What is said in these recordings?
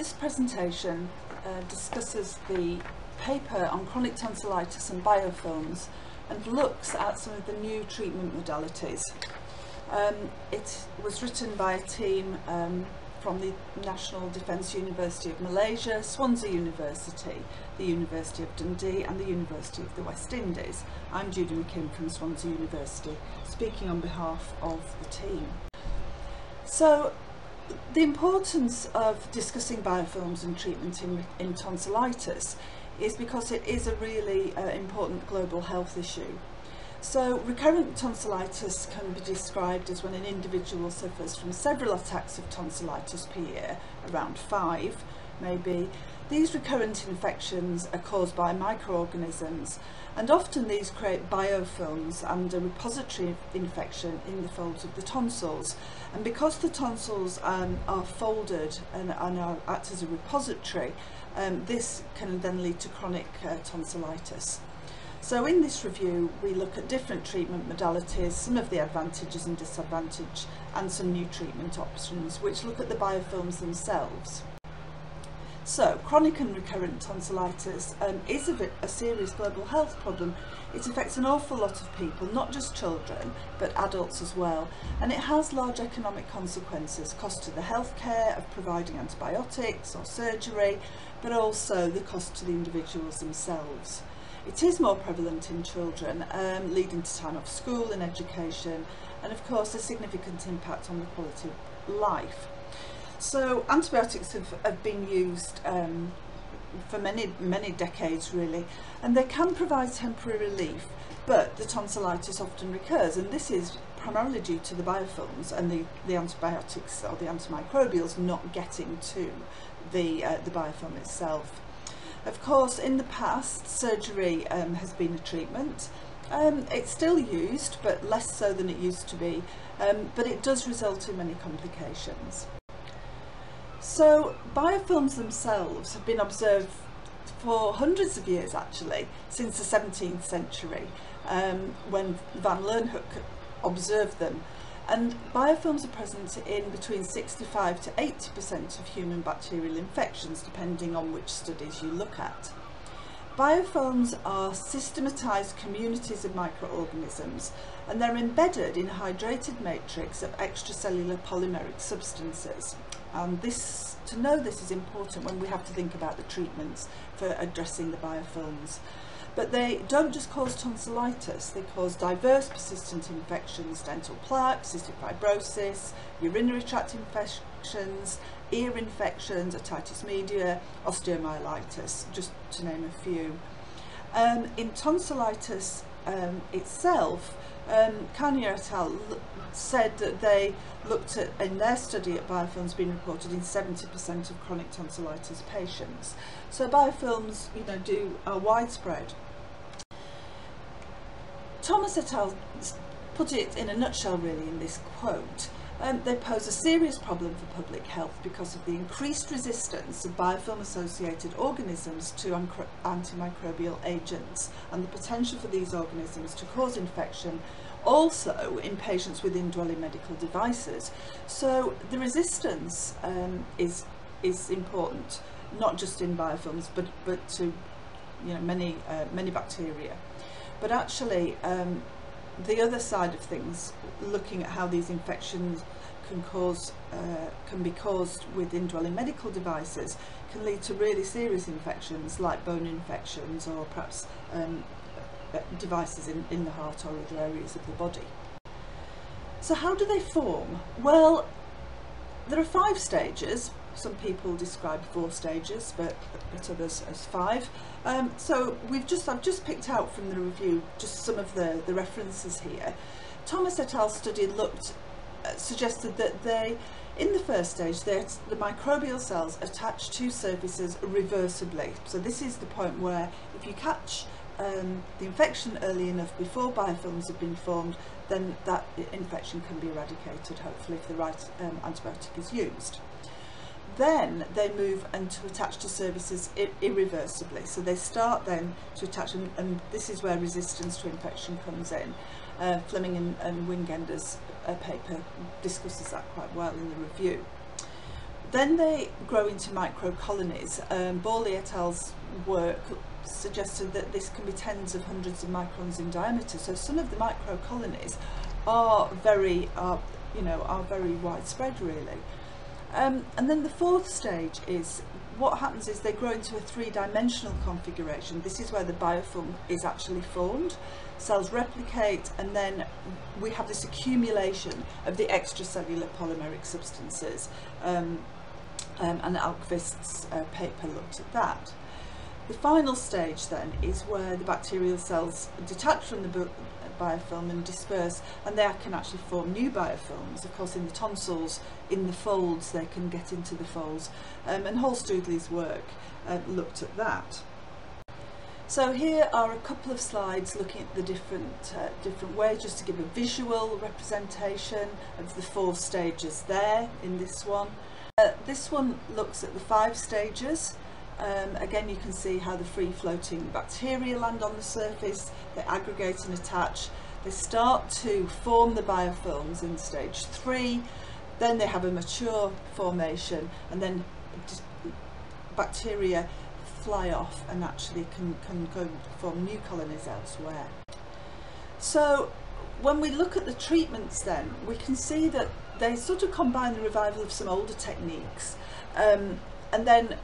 This presentation uh, discusses the paper on chronic tonsillitis and biofilms and looks at some of the new treatment modalities. Um, it was written by a team um, from the National Defence University of Malaysia, Swansea University, the University of Dundee and the University of the West Indies. I'm Judy McKimm from Swansea University, speaking on behalf of the team. So the importance of discussing biofilms and treatment in, in tonsillitis is because it is a really uh, important global health issue. So recurrent tonsillitis can be described as when an individual suffers from several attacks of tonsillitis per year, around five maybe. These recurrent infections are caused by microorganisms and often these create biofilms and a repository infection in the folds of the tonsils. And because the tonsils um, are folded and, and are, act as a repository, um, this can then lead to chronic uh, tonsillitis. So in this review we look at different treatment modalities, some of the advantages and disadvantages and some new treatment options which look at the biofilms themselves. So, chronic and recurrent tonsillitis um, is a, a serious global health problem. It affects an awful lot of people, not just children, but adults as well. And it has large economic consequences, cost to the healthcare of providing antibiotics or surgery, but also the cost to the individuals themselves. It is more prevalent in children, um, leading to time off school and education, and of course a significant impact on the quality of life. So antibiotics have, have been used um, for many, many decades really, and they can provide temporary relief, but the tonsillitis often recurs, and this is primarily due to the biofilms and the, the antibiotics or the antimicrobials not getting to the, uh, the biofilm itself. Of course, in the past, surgery um, has been a treatment. Um, it's still used, but less so than it used to be, um, but it does result in many complications. So biofilms themselves have been observed for hundreds of years actually, since the 17th century, um, when Van Leeuwenhoek observed them. And biofilms are present in between 65 to 80% of human bacterial infections, depending on which studies you look at. Biofilms are systematised communities of microorganisms and they're embedded in a hydrated matrix of extracellular polymeric substances. And this, to know this is important when we have to think about the treatments for addressing the biofilms. But they don't just cause tonsillitis, they cause diverse persistent infections, dental plaque, cystic fibrosis, urinary tract infections, ear infections, otitis media, osteomyelitis, just to name a few. Um, in tonsillitis um, itself, um, Carnier et al. said that they looked at, in their study at biofilms being reported in 70% of chronic tonsillitis patients. So biofilms, you know, do are widespread. Thomas et al. put it in a nutshell really in this quote. Um, they pose a serious problem for public health because of the increased resistance of biofilm-associated organisms to antimicrobial agents and the potential for these organisms to cause infection also in patients with indwelling medical devices. So the resistance um, is, is important, not just in biofilms, but, but to you know, many, uh, many bacteria. But actually, um, the other side of things, looking at how these infections can cause uh, can be caused with indwelling medical devices can lead to really serious infections like bone infections or perhaps um, uh, devices in, in the heart or other areas of the body. So how do they form? Well, there are five stages. Some people describe four stages, but, but others as five. Um, so we've just I've just picked out from the review just some of the, the references here. Thomas et al. study looked uh, suggested that they in the first stage, that the microbial cells attach to surfaces reversibly. So this is the point where if you catch um, the infection early enough before biofilms have been formed, then that infection can be eradicated, hopefully, if the right um, antibiotic is used then they move and to attach to surfaces irreversibly. So they start then to attach, and, and, this is where resistance to infection comes in. Uh, Flemming and, and Wingender's uh, paper discusses that quite well in the review. Then they grow into microcolonies. Um, Borley et al.'s work suggested that this can be tens of hundreds of microns in diameter. So some of the microcolonies are very, you know, are very widespread really. Um, and then the fourth stage is what happens is they grow into a three-dimensional configuration. This is where the biofilm is actually formed. Cells replicate and then we have this accumulation of the extracellular polymeric substances. Um, um, and Alkvist's uh, paper looked at that. The final stage then is where the bacterial cells detach from the biofilm and disperse and they can actually form new biofilms. Of course in the tonsils, in the folds, they can get into the folds um, and Hall-Stoodley's work uh, looked at that. So here are a couple of slides looking at the different uh, different ways just to give a visual representation of the four stages there in this one. Uh, this one looks at the five stages. Um, again you can see how the free floating bacteria land on the surface, they aggregate and attach, they start to form the biofilms in stage three, then they have a mature formation and then bacteria fly off and actually can, can go form new colonies elsewhere. So when we look at the treatments then, we can see that they sort of combine the revival of some older techniques um, and then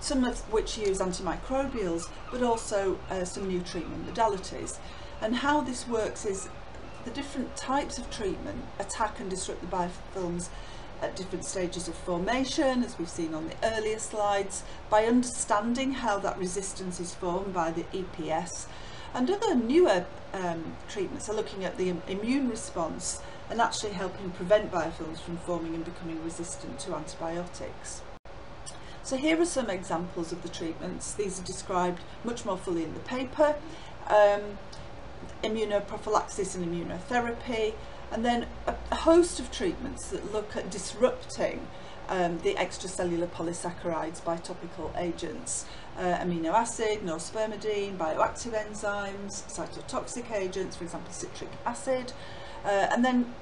some of which use antimicrobials but also uh, some new treatment modalities. And how this works is the different types of treatment attack and disrupt the biofilms at different stages of formation, as we've seen on the earlier slides, by understanding how that resistance is formed by the EPS. And other newer um, treatments are looking at the immune response and actually helping prevent biofilms from forming and becoming resistant to antibiotics. So here are some examples of the treatments. These are described much more fully in the paper. Um, immunoprophylaxis and immunotherapy, and then a, a host of treatments that look at disrupting um, the extracellular polysaccharides by topical agents, uh, amino acid, norspermidine, bioactive enzymes, cytotoxic agents, for example citric acid, uh, and then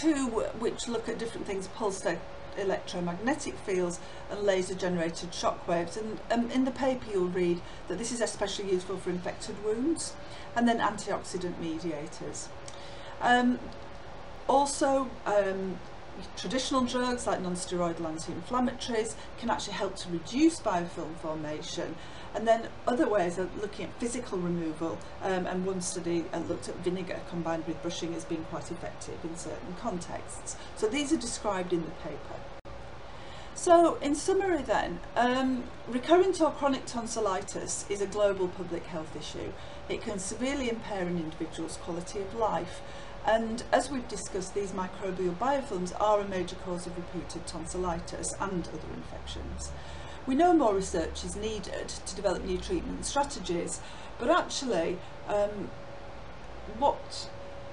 two which look at different things, pulsed electromagnetic fields and laser generated shock waves and um, in the paper you'll read that this is especially useful for infected wounds and then antioxidant mediators. Um, also, um, traditional drugs like non-steroidal anti-inflammatories can actually help to reduce biofilm formation and then other ways are looking at physical removal um, and one study uh, looked at vinegar combined with brushing as being quite effective in certain contexts. So these are described in the paper. So in summary then, um, recurrent or chronic tonsillitis is a global public health issue. It can severely impair an individual's quality of life and as we've discussed, these microbial biofilms are a major cause of repeated tonsillitis and other infections. We know more research is needed to develop new treatment strategies, but actually um, what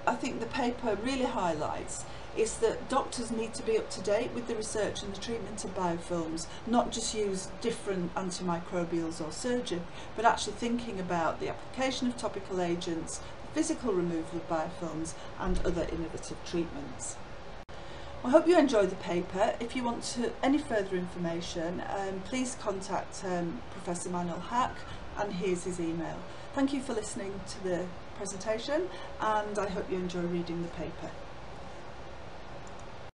I think the paper really highlights is that doctors need to be up to date with the research and the treatment of biofilms, not just use different antimicrobials or surgery, but actually thinking about the application of topical agents, physical removal of biofilms and other innovative treatments. I hope you enjoy the paper. If you want to, any further information, um, please contact um, Professor Mainul Haque and here's his email. Thank you for listening to the presentation and I hope you enjoy reading the paper.